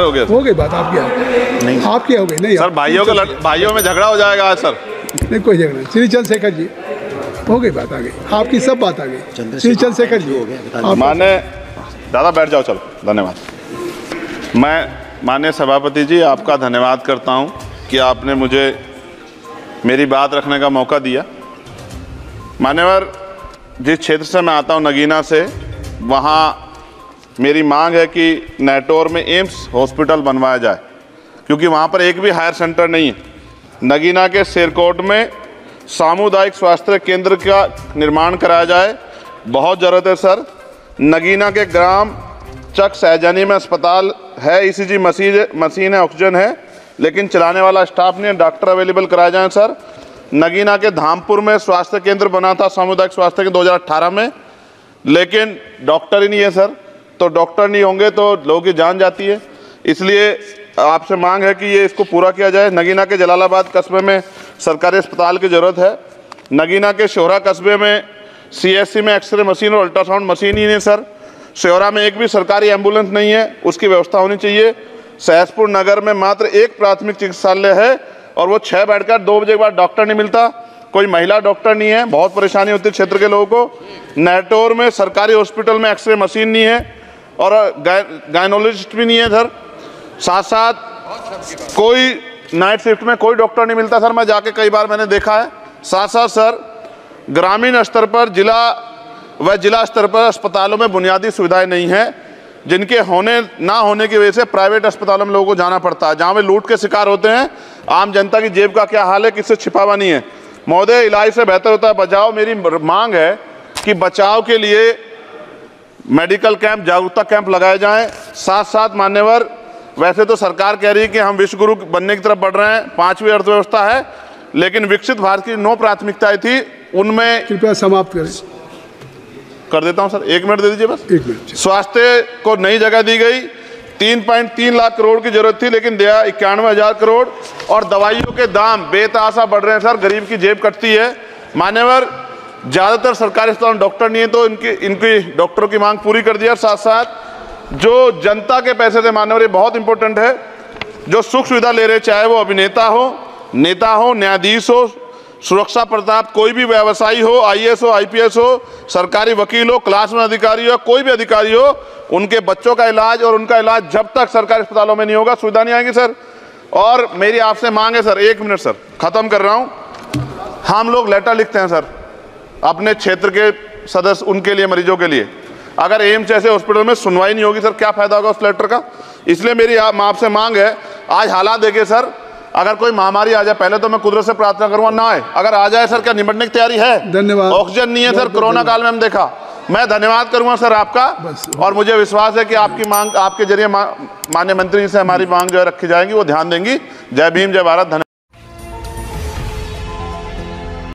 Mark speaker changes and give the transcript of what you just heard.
Speaker 1: हो गया
Speaker 2: हो गई बात आपकी आप नहीं। आपकी हो गई? नहीं
Speaker 1: सर भाइयों के भाइयों में झगड़ा हो जाएगा आज सर।
Speaker 2: नहीं कोई झगड़ा श्री चंद्रशेखर जी हो गई बात आ गई। आपकी सब बात आ गई। श्री चंद्रशेखर जी आप
Speaker 1: माने दादा बैठ जाओ चलो। धन्यवाद। मैं माननीय सभापति जी आपका धन्यवाद करता हूँ कि आपने मुझे मेरी बात रखने का मौका दिया। मान्यवर जिस क्षेत्र से मैं आता हूँ नगीना से वहाँ मेरी मांग है कि नेटोर में एम्स हॉस्पिटल बनवाया जाए, क्योंकि वहाँ पर एक भी हायर सेंटर नहीं है। नगीना के शेरकोट में सामुदायिक स्वास्थ्य केंद्र का निर्माण कराया जाए। बहुत ज़रूरत है, सर। नगीना के ग्राम चक सहजानी में अस्पताल है, ईसीजी मशीन मशीन है, ऑक्सीजन है, लेकिन चलाने वाला स्टाफ नहीं है, डॉक्टर अवेलेबल कराए जाएँ, सर। नगीना के धामपुर में स्वास्थ्य केंद्र बना था सामुदायिक स्वास्थ्य केंद्र 2018 में, लेकिन डॉक्टर ही नहीं है, सर। तो डॉक्टर नहीं होंगे तो लोगों की जान जाती है। इसलिए आपसे मांग है कि ये इसको पूरा किया जाए। नगीना के जलालाबाद कस्बे में सरकारी अस्पताल की ज़रूरत है। नगीना के शोहरा कस्बे में सीएससी में एक्सरे मशीन और अल्ट्रासाउंड मशीन ही नहीं, सर। शोहरा में एक भी सरकारी एंबुलेंस नहीं है, उसकी व्यवस्था होनी चाहिए। सहसपुर नगर में मात्र एक प्राथमिक चिकित्सालय है और वो छः बेड का दो बजे के बाद डॉक्टर नहीं मिलता। कोई महिला डॉक्टर नहीं है, बहुत परेशानी होती है क्षेत्र के लोगों को। नेटोर में सरकारी हॉस्पिटल में एक्सरे मशीन नहीं है। और गायनोलॉजिस्ट भी नहीं है सर साथ साथ कोई नाइट शिफ्ट में कोई डॉक्टर नहीं मिलता, सर। मैं जाके कई बार मैंने देखा है। साथ साथ सर, ग्रामीण स्तर पर, जिला व जिला स्तर पर अस्पतालों में बुनियादी सुविधाएँ नहीं हैं, जिनके होने, ना होने की वजह से प्राइवेट अस्पतालों में लोगों को जाना पड़ता है, जहाँ वे लूट के शिकार होते हैं। आम जनता की जेब का क्या हाल है, किससे छिपावा नहीं है। महोदय, इलाज से बेहतर होता है बचाव मेरी मांग है कि बचाव के लिए मेडिकल कैंप जागरूकता कैंप लगाए जाएँ। साथ साथ मान्यवर वैसे तो सरकार कह रही है कि हम विश्व गुरु बनने की तरफ़ बढ़ रहे हैं पांचवी अर्थव्यवस्था है लेकिन विकसित भारत की नौ प्राथमिकताएँ थी उनमें
Speaker 2: कृपया समाप्त करें।
Speaker 1: कर देता हूँ सर एक मिनट दे दीजिए बस।
Speaker 2: एक मिनट
Speaker 1: स्वास्थ्य को नई जगह दी गई तीन पॉइंट तीन लाख करोड़ की ज़रूरत थी लेकिन दिया इक्यानवे हज़ार करोड़ और दवाइयों के दाम बेतहाशा बढ़ रहे हैं सर गरीब की जेब कटती है। मान्यवर ज़्यादातर सरकारी अस्पताल में डॉक्टर नहीं है तो इनकी इनकी डॉक्टरों की मांग पूरी कर दिया साथ साथ जो जनता के पैसे से मान्यवर ये बहुत इंपॉर्टेंट है, जो सुख सुविधा ले रहे चाहे वो अभिनेता हो, नेता हो, न्यायाधीश हो, सुरक्षा प्रताप, कोई भी व्यवसायी हो आईएएस हो आईपीएस हो, सरकारी वकील हो क्लास में अधिकारी हो कोई भी अधिकारी हो, उनके बच्चों का इलाज और उनका इलाज जब तक सरकारी अस्पतालों में नहीं होगा, सुविधा नहीं आएगी, सर। और मेरी आपसे मांग है, सर, एक मिनट, सर, खत्म कर रहा हूँ। हम लोग लेटर लिखते हैं, सर। अपने क्षेत्र के सदस्य उनके लिए मरीजों के लिए। अगर एम्स जैसे हॉस्पिटल में सुनवाई नहीं होगी सर क्या फ़ायदा होगा उस लेटर का? इसलिए मेरी आप आपसे मांग है आज हालात देखिए सर अगर कोई महामारी आ जाए पहले तो मैं कुदरत से प्रार्थना करूँगा ना आए। अगर आ जाए सर क्या निपटने की तैयारी है?
Speaker 2: धन्यवाद।
Speaker 1: ऑक्सीजन नहीं है सर कोरोना काल में हम देखा। मैं धन्यवाद करूँगा सर आपका। और मुझे विश्वास है कि आपकी मांग आपके ज़रिए माननीय मंत्री जी से हमारी मांग जो है रखी जाएगी वो ध्यान देंगी। जय भीम जय भारत धन्यवाद।